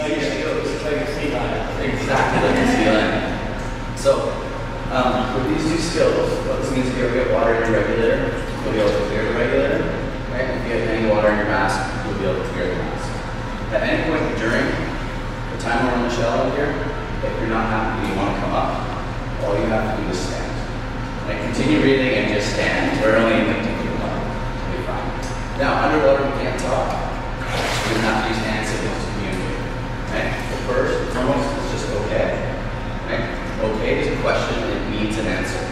Like like. Exactly like a sea lion. So, um, with these two skills, what this means is if you get water in your regulator, you'll be able to clear the regulator. Right? If you have any water in your mask, you'll be able to clear the mask. At any point during the time we're on the shell here, if you're not happy you want to come up, all you have to do is stand. Like continue breathing and just stand. We're only lifting you up. You'll be fine. Now, underwater we can't talk. We don't have to use hand signals. Right? But first, and foremost, it's just okay. Right? Okay is a question it needs an answer.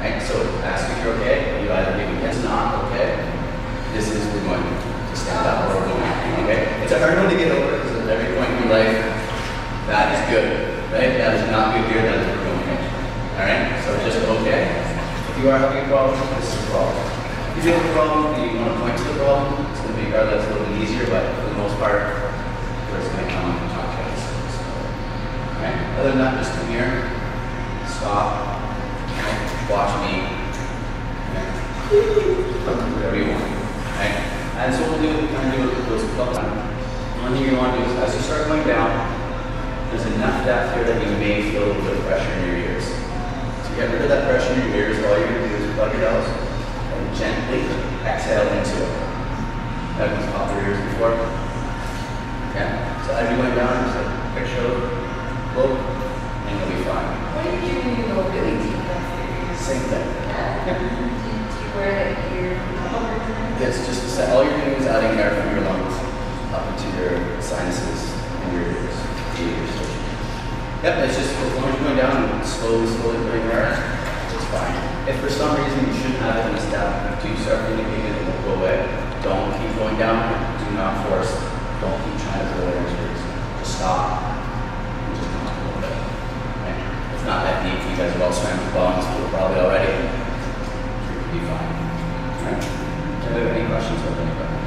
Right? So ask if you're okay. You either give a yes, not okay. This is we're going to stand up or we're going. Okay? It's a hard one to get over because at every point in your life, that is good. Right? That is not good here, that is we're going. Alright? So just okay. If you are having a problem, this is a problem. If you have a problem and you want to point to the problem, it's going to be hard, that's a little bit easier, but for the most part, we're just going to come and talk to us. Alright? Other than that, just come here, stop, watch me, whatever you want. And so we'll do, we kind of do those couple times. One thing you want to do is as you start going down, there's enough depth here that you may feel a little bit of pressure in your ears. To get rid of that pressure in your ears, all you're going to do is plug your nose and gently exhale into it. Have you popped your ears before? Okay? So as you're going down, just like picture low, and you'll be fine. What do you do when you go really deep into your ears? Same thing. Do you, do you wear like ear covers? It's just set, all you're doing is adding air from your lungs up into your sinuses and your ears. Yep, it's just as long as you're going down and slowly, slowly putting air it's fine. If for some reason you shouldn't have it in a step, do start feeling it, won't go away. Don't keep going down. Do not force. Don't keep trying to pull it into your. Just stop. It's not that deep. You guys have all swam with bones, probably already. You'll be fine. 大石头的那个